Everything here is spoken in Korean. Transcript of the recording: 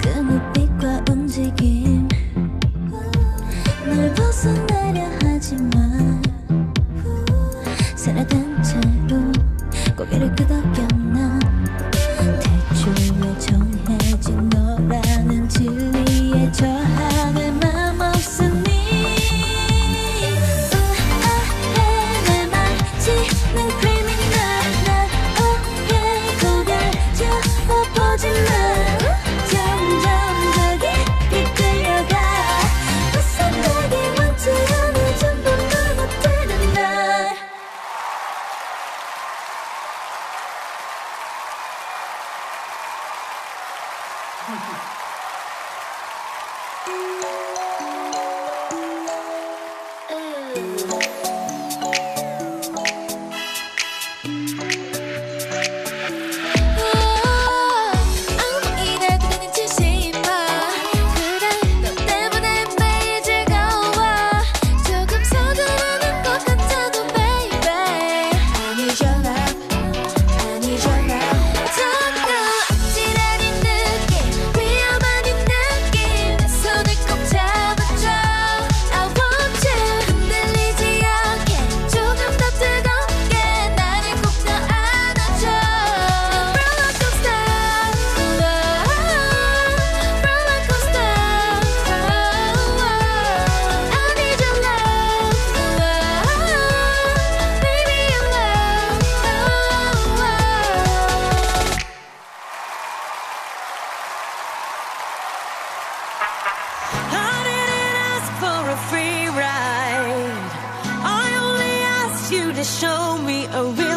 그 눈빛과 움직임. 널 벗어나려 하지만 Ooh. I didn't ask for a free ride. I only asked you to show me a real.